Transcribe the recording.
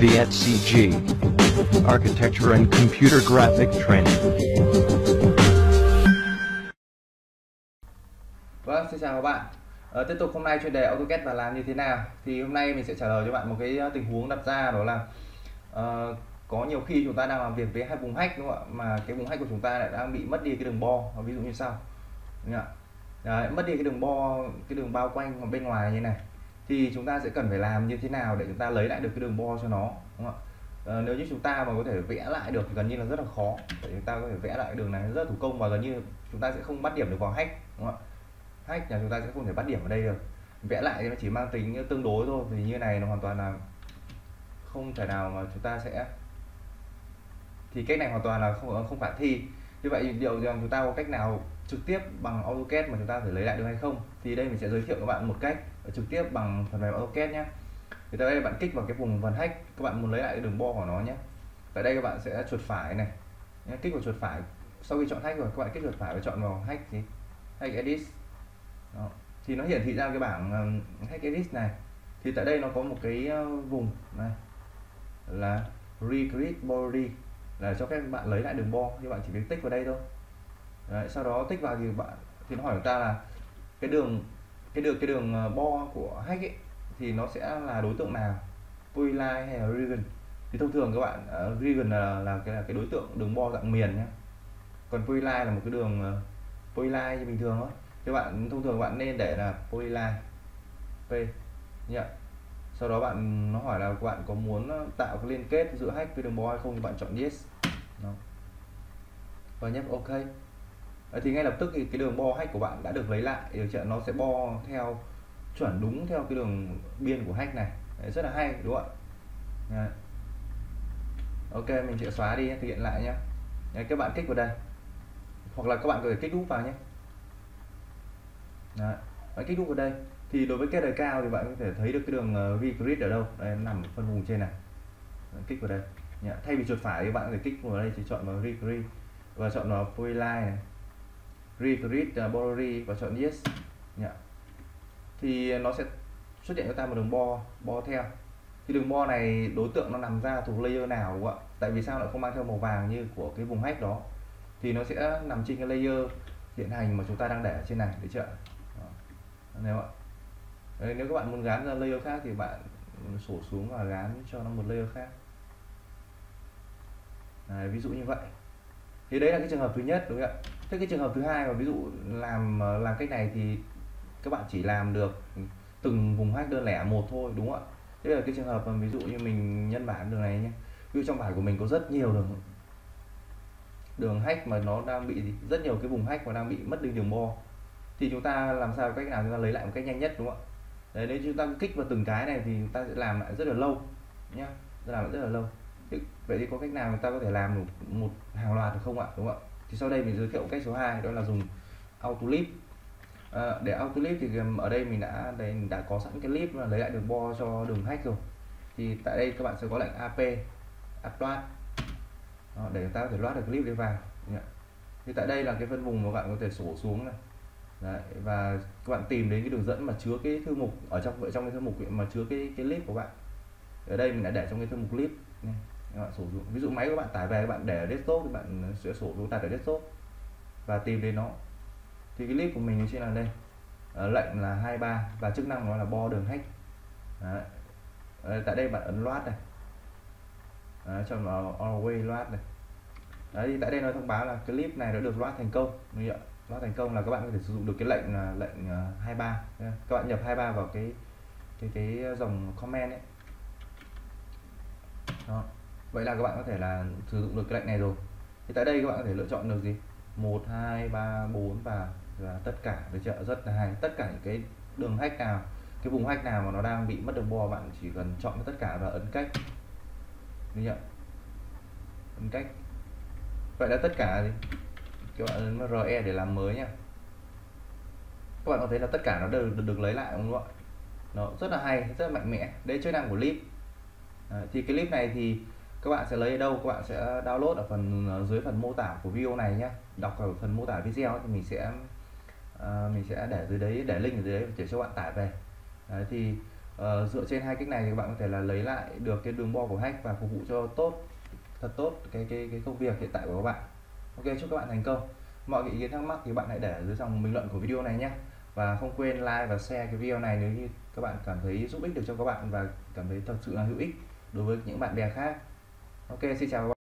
VSCG Architecture and Computer Graphic Training. Vâng, xin chào các bạn. à, tiếp tục hôm nay chuyên đề AutoCAD và làm như thế nào. Thì hôm nay mình sẽ trả lời cho bạn một cái ờ, tình huống đặt ra đó là uh, có nhiều khi chúng ta đang làm việc với hai vùng hack đúng không ạ? Mà cái vùng hack của chúng ta lại đang bị mất đi cái đường bo. Ví dụ như sau. Đúng không? Đấy, mất đi cái đường bo, cái đường bao quanh bên ngoài như này. Thì chúng ta sẽ cần phải làm như thế nào để chúng ta lấy lại được cái đường bo cho nó, đúng không ạ? à, nếu như chúng ta mà có thể vẽ lại được thì gần như là rất là khó. Để chúng ta có thể vẽ lại đường này rất là thủ công và gần như chúng ta sẽ không bắt điểm được vào hack đúng không ạ? Hack là chúng ta sẽ không thể bắt điểm ở đây được. Vẽ lại thì nó chỉ mang tính tương đối thôi vì như này nó hoàn toàn là không thể nào mà chúng ta sẽ thì cách này hoàn toàn là không không phải thi. Như vậy liệu rằng chúng ta có cách nào trực tiếp bằng AutoCAD mà chúng ta phải lấy lại được hay không thì đây mình sẽ giới thiệu các bạn một cách trực tiếp bằng phần mềm AutoCAD nhé. Thì tại đây bạn kích vào cái vùng phần hack các bạn muốn lấy lại cái đường bo của nó nhé. Tại đây các bạn sẽ chuột phải này nhé, kích vào chuột phải. Sau khi chọn hack rồi các bạn kích chuột phải và chọn vào hack gì? Hack edit. Đó. thì nó hiển thị ra cái bảng hack edit này. Thì tại đây nó có một cái ờ, vùng này là recreate body là cho các bạn lấy lại đường bo. Như bạn chỉ việc tích vào đây thôi. Đấy, sau đó tích vào thì bạn thì nó hỏi chúng ta là cái đường cái đường cái đường ờ, bo của hack ấy thì nó sẽ là đối tượng nào? Polyline hay là region thì thông thường các bạn ờ, uh, region là, là cái là cái đối tượng đường bo dạng miền nhé còn polyline là một cái đường ờ, uh, polyline như bình thường thôi. Các bạn thông thường bạn nên để là polyline p nhận sau đó bạn nó hỏi là các bạn có muốn tạo cái liên kết giữa hack với đường bo hay không thì bạn chọn yes. Đó. và nhấp ok thì ngay lập tức thì cái đường bo hack của bạn đã được lấy lại. Điều trợ nó sẽ bo theo chuẩn đúng theo cái đường biên của hack này. Đấy, rất là hay đúng không ạ? Đấy. ok mình sẽ xóa đi thực hiện lại nhé. Đấy, các bạn kích vào đây. Hoặc là các bạn có thể kích đúp vào nhé. Đấy. Bạn kích đúp vào đây. Thì đối với cái đời cao thì bạn có thể thấy được cái đường ờ, uh, V-grid ở đâu. Đây nằm phân vùng trên này. Bạn kích vào đây. Nhạ. thay vì chuột phải thì bạn có thể kích vào đây thì chọn vào V-grid và chọn vào polyline này. Regrid uh, boundary và chọn yes. Nhạ thì nó sẽ xuất hiện cho ta một đường bo bo theo. Thì đường bo này đối tượng nó nằm ra thuộc layer nào đúng không ạ? Tại vì sao lại không mang theo màu vàng như của cái vùng hack đó? Thì nó sẽ nằm trên cái layer hiện hành mà chúng ta đang để ở trên này để chưa nếu ạ. Đấy, nếu các bạn muốn gán ra layer khác thì bạn sổ xuống và gán cho nó một layer khác. Đấy, ví dụ như vậy. Thì đấy là cái trường hợp thứ nhất đúng không ạ? Thế cái trường hợp thứ hai là ví dụ làm ờ, làm cách này thì các bạn chỉ làm được từng vùng hack đơn lẻ một thôi, đúng không ạ? Thế là cái trường hợp mà ví dụ như mình nhân bản đường này nhé ví dụ trong bản của mình có rất nhiều đường đường hack mà nó đang bị rất nhiều cái vùng hack mà đang bị mất đi đường bo. Thì chúng ta làm sao cách nào chúng ta lấy lại một cách nhanh nhất, đúng không ạ? Đấy, nếu chúng ta kích vào từng cái này thì chúng ta sẽ làm lại rất là lâu, nhá làm lại rất là lâu. Vậy thì có cách nào chúng ta có thể làm một một hàng loạt được không ạ, đúng không ạ? Thì sau đây mình giới thiệu cách số 2 đó là dùng autolip. À, để autolip thì ở đây mình đã đây mình đã có sẵn cái clip là lấy lại được bo cho đường hack rồi. Thì tại đây các bạn sẽ có lệnh ap upload đó, để chúng ta có thể load được clip đi vào. Thì tại đây là cái phân vùng mà bạn có thể sổ xuống này. Đấy, và các bạn tìm đến cái đường dẫn mà chứa cái thư mục ở trong ở trong cái thư mục mà chứa cái cái clip của bạn. Ở đây mình đã để trong cái thư mục clip này các bạn sử dụng. Ví dụ máy của bạn tải về các bạn để ở desktop thì bạn sẽ sổ xuống tải ở desktop và tìm đến nó. Thì cái clip của mình sẽ là đây. Ở lệnh là 23 và chức năng nó là bo đường hack. Đấy. tại đây bạn ấn loát này. Đấy, cho nó always loát này. Đấy thì tại đây nó thông báo là clip này đã được loát thành công. Như vậy loát thành công là các bạn có thể sử dụng được cái lệnh là lệnh à, 23 các bạn nhập 23 vào cái cái cái dòng comment ấy. Đó vậy là các bạn có thể là sử dụng được cái lệnh này rồi. Thì tại đây các bạn có thể lựa chọn được gì? 1 2 3 4 và là tất cả. Được chợ rất là hay. Tất cả những cái đường hack nào cái vùng hack nào mà nó đang bị mất đường bo bạn chỉ cần chọn tất cả và ấn cách. Như vậy ấn cách. Vậy là tất cả gì các bạn ấn RE để làm mới nha các bạn có thấy là tất cả nó đều được, được lấy lại không ạ nó rất là hay rất là mạnh mẽ. Đấy chức năng của clip à, thì cái clip này thì các bạn sẽ lấy ở đâu? Các bạn sẽ download ở phần ờ, dưới phần mô tả của video này nhé. Đọc ở phần mô tả video thì mình sẽ uh, mình sẽ để dưới đấy để link ở dưới đấy để cho bạn tải về. Đấy, thì ờ, dựa trên hai cách này thì các bạn có thể là lấy lại được cái đường bo của hack và phục vụ cho tốt thật tốt cái cái cái công việc hiện tại của các bạn. Ok chúc các bạn thành công. Mọi ý kiến thắc mắc thì bạn hãy để ở dưới dòng bình luận của video này nhé. Và không quên like và share cái video này nếu như các bạn cảm thấy giúp ích được cho các bạn và cảm thấy thật sự là hữu ích đối với những bạn bè khác ok xin chào các bạn.